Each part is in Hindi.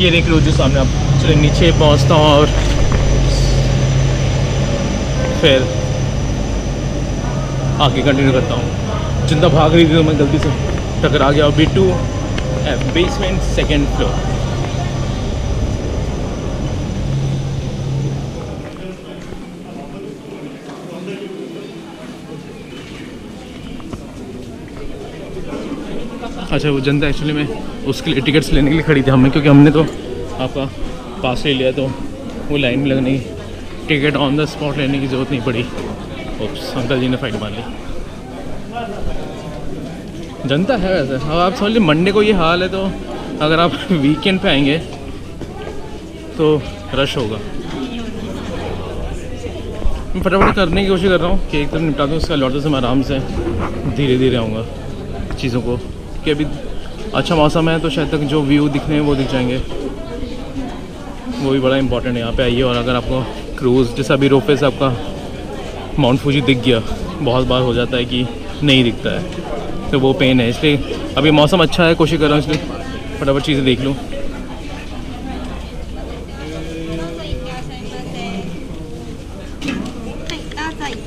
ये देख लो जो सामने आप चले, नीचे पहुँचता हूँ और फिर आगे कंटिन्यू करता हूँ। ज़िंदा भाग रही थी तो मैं गलती से टकरा गया। B two basement second floor अच्छा वो जनता एक्चुअली में उसके लिए टिकट्स लेने के लिए खड़ी थी हमें, क्योंकि हमने तो आपका पास ले लिया तो वो लाइन में लगने की टिकट ऑन द स्पॉट लेने की ज़रूरत नहीं पड़ी। ओप्स अंकल जी ने फाइट मार ली। जनता है वैसे। अब आप समझ लीजिए मंडे को ये हाल है तो अगर आप वीकेंड पे आएँगे तो रश होगा। मैं फटाफट करने की कोशिश कर रहा हूँ कि एक तरफ़ निपटा दूँ, उसका लौटते से मैं आराम से धीरे धीरे आऊँगा चीज़ों को। कि अभी अच्छा मौसम है तो शायद तक जो व्यू दिखने हैं वो दिख जाएँगे। वो भी बड़ा इंपॉर्टेंट है यहाँ पे आइए और अगर आपको क्रूज़ जैसा अभी रोपे से आपका माउंट फूजी दिख गया बहुत बार हो जाता है कि नहीं दिखता है। तो वो पेन है इसलिए अभी मौसम अच्छा है कोशिश कर रहा हूँ इसलिए फटाफट चीज़ें देख लूँ।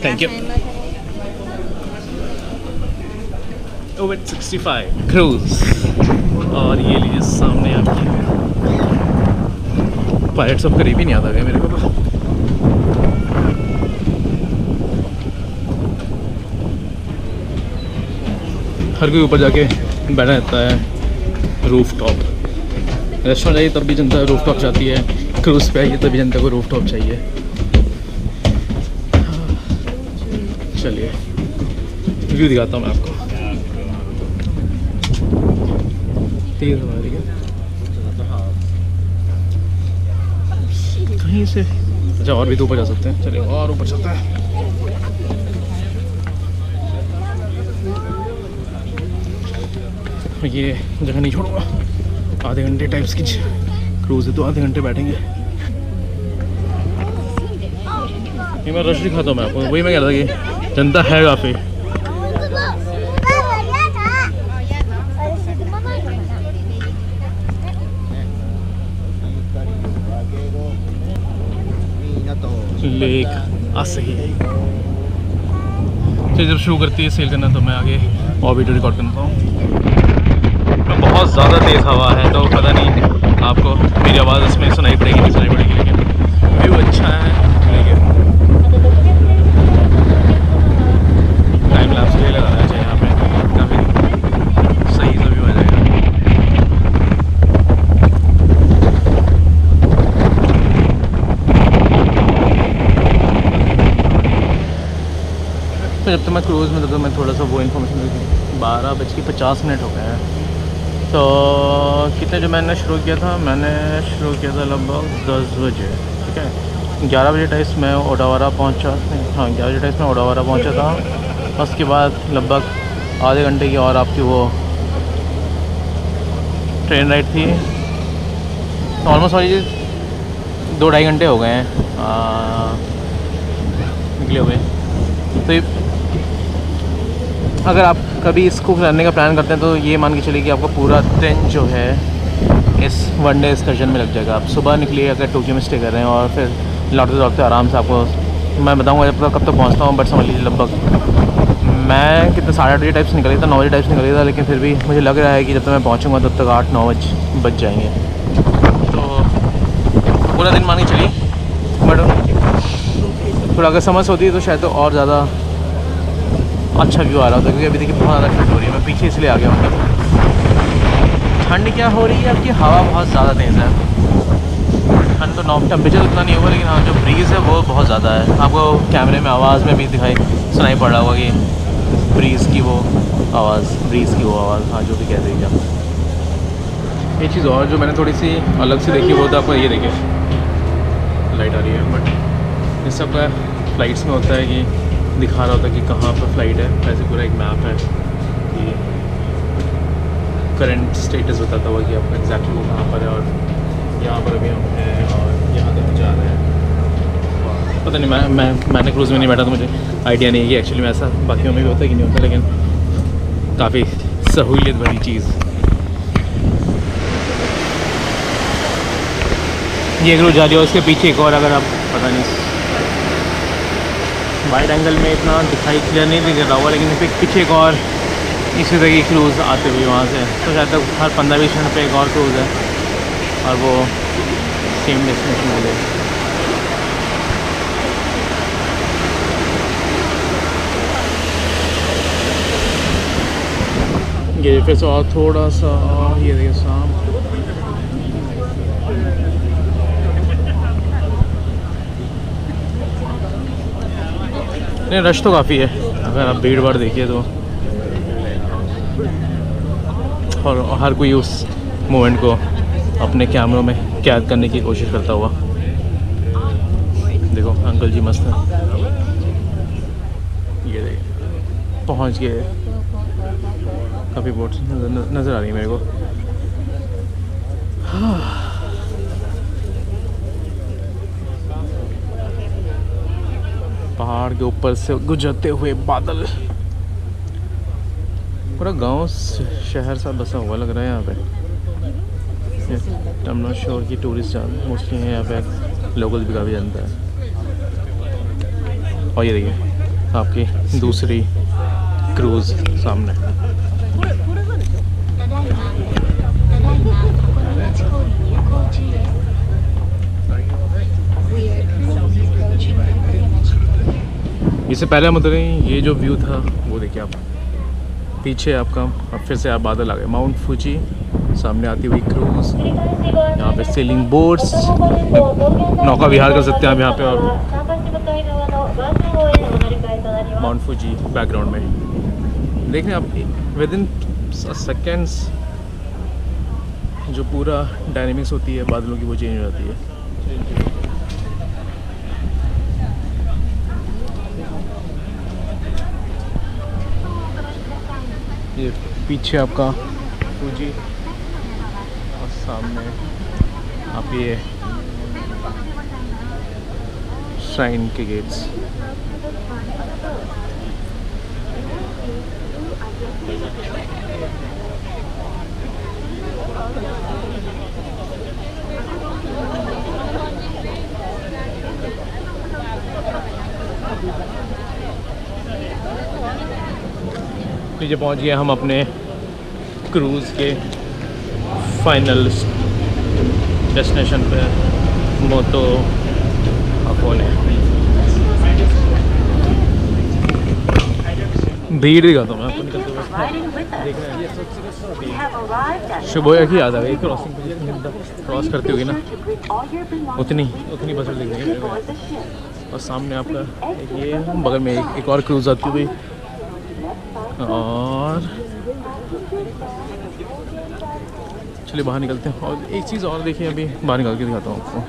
Thank you. ओवेट 65 क्रूज और ये लीजिए सामने आपकी। पायलट सब करीब ही नहीं आता गया मेरे को तो। हर कोई ऊपर जाके बैठा रहता है रूफ टॉप रेस्टोरेंट जाइए तब भी जनता रूफ टॉप चाहती है। क्रूज पे आइए तभी जनता को रूफ टॉप चाहिए। चलिए व्यू दिखाता हूँ मैं आपको। तेज रही है। कहीं से? अच्छा और भी तो ऊपर जा सकते हैं। चलिए, और ऊपर चलते हैं। ये जगह नहीं छोड़ूँगा। आधे घंटे टाइप्स की क्रूज है तो आधे घंटे बैठेंगे। ये मैं रश दिखाता हूँ मैं आपको। वही मैं कह रहा था कि जनता है काफ़ी। लेक असही तो जब शुरू करती है सेल करना तो मैं आगे और वीडियो रिकॉर्ड करता हूँ। तो बहुत ज़्यादा तेज़ हवा है तो पता नहीं आपको मेरी आवाज़ इसमें सुनाई पड़ेगी, नहीं सुनाई पड़ेगी, लेकिन व्यू अच्छा है लेकिन टाइम लैप्स भी लगाना चाहिए यहाँ पे काफ़ी सही सा व्यू आ जाएगा तो जब तक मैं क्रूज़ में तब तक मैं थोड़ा सा वो इन्फॉर्मेशन बारह बज के पचास मिनट हो गए हैं। तो कितने जो मैंने शुरू किया था, मैंने शुरू किया था लगभग दस बजे, ठीक है? ग्यारह बजे टाइस में ओडावारा पहुँचा। हाँ ग्यारह बजे टाइस में ओडावारा पहुँचा था। उसके बाद लगभग आधे घंटे की और आपकी वो ट्रेन राइड थी। तो ऑलमोस्ट वाली दो ढाई घंटे हो गए हैं निकले हुए। तो अगर आप कभी इसको करने का प्लान करते हैं तो ये मान के चलिए कि आपका पूरा दिन जो है, इस वन डे एक्सकर्जन में लग जाएगा। आप सुबह निकलिए, अगर टोक्यो में स्टे कर रहे हैं और फिर लौटते लौटते आराम से आपको, मैं बताऊँगा जब तक कब तक पहुँचता हूँ बट समझ लीजिए लगभग मैं कितना साढ़े आठ बजे टाइप्स निकल था, नौ बजे टाइप्स निकल था, लेकिन फिर भी मुझे लग रहा है कि जब तक मैं पहुँचूँगा, तब तक आठ, नौ बज बज जाएँगे। तो पूरा दिन मान के चलिए बट थोड़ा अगर समझ होती है तो शायद तो और ज़्यादा अच्छा व्यू आ रहा होता है, क्योंकि अभी देखिए बहुत ज़्यादा ठंड हो रही है, मैं पीछे इसलिए आ गया मतलब ठंड क्या हो रही है? आपकी हवा बहुत ज़्यादा तेज़ है। ठंड तो नॉर्म टेम्परेचर उतना नहीं होगा, लेकिन हाँ जो ब्रीज़ है, वो बहुत ज़्यादा है। आपको कैमरे में आवाज़ में भी दिखाई, सुनाई पड़ रहा होगा कि ब्रीज़ की वो आवाज़ ब्रीज़ की वो आवाज़ हाँ जो भी कह रही आप ये चीज़ और जो मैंने थोड़ी सी अलग से देखी, वो तो आपको ये देखिए। लाइट आ रही है बट इस सब का फ्लाइट्स में होता है कि दिखा रहा होता कि कहाँ पर फ़्लाइट है। ऐसे पूरा एक मैप है कि करंट स्टेटस बताता हुआ कि आपका एग्जैक्टली वो कहाँ पर है और यहाँ पर अभी हम हैं और यहाँ तक जा रहे हैं। पता नहीं, मैं मैं, मैंने क्रूज़ में नहीं बैठा तो मुझे आइडिया नहीं है कि एक्चुअली में ऐसा बाकियों में भी होता है कि नहीं होता, लेकिन काफ़ी सहूलियत भरी चीज़। ये क्रूज जा रही है पीछे एक और, अगर आप पता नहीं वाइड एंगल में इतना दिखाई क्लियर नहीं दिख रहा हुआ लेकिन फिर पीछे एक और इसी तरह की क्रूज़ आते हुए वहाँ से। तो शायद तक हर पंद्रह बीस मिनट पे एक और क्रूज़ है, और वो सेम डेस्टिनेशन लिए ये फिर से और थोड़ा सा, ये देखिए शाम नहीं रश तो काफ़ी है। अगर आप भीड़ भाड़ देखिए तो। और हर कोई उस मोमेंट को अपने कैमरों में कैद करने की कोशिश करता हुआ। देखो, अंकल जी मस्त है। ये देखिए पहुँच गए। काफ़ी बोट्स नज़र आ रही है मेरे को। पहाड़ के ऊपर से गुजरते हुए बादल। पूरा गाँव शहर सा बसा हुआ लग रहा है यहाँ पे। टमना शोर की टूरिस्ट मोस्टली हैं यहाँ पे लोकल भी काफ़ी जानता है। और ये देखिए, आपकी दूसरी क्रूज़ सामने। इससे पहले हम उतरे ये जो व्यू था, वो देखिए आप। पीछे आपका, अब फिर से आप बादल आ गए। माउंट फूजी सामने आती हुई क्रूज यहाँ पे सेलिंग बोट्स नौका विहार कर सकते हैं आप यहाँ पे और माउंट फूजी बैकग्राउंड में। देख देखें आप विद इन सेकेंड्स जो पूरा डायनेमिक्स होती है, बादलों की वो चेंज हो जाती है। ये पीछे आपका फूजी और सामने आप ये श्राइन के गेट्स नीचे पहुँच गए हम अपने क्रूज़ के फाइनल डेस्टिनेशन पे। मोतो अकोले भीड़ दिखाता हूँ मैं आपको निकलते हुए शुभ की याद आ गई क्रॉसिंग क्रॉस करती होगी ना उतनी उतनी बस दिख रही है और सामने आपका ये बगल में एक, एक और क्रूज़ आती हुई। और चलिए बाहर निकलते हैं। और एक चीज़ और देखिए अभी बाहर निकल के दिखाता हूँ आपको।